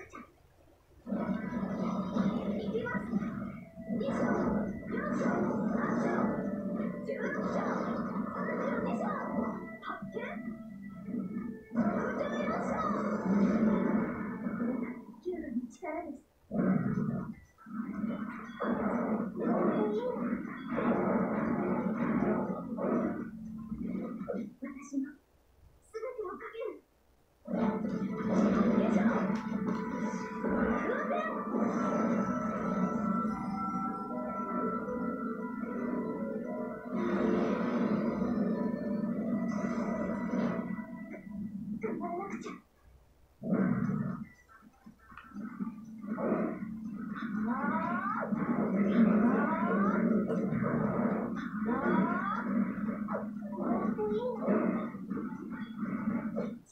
阿你给我。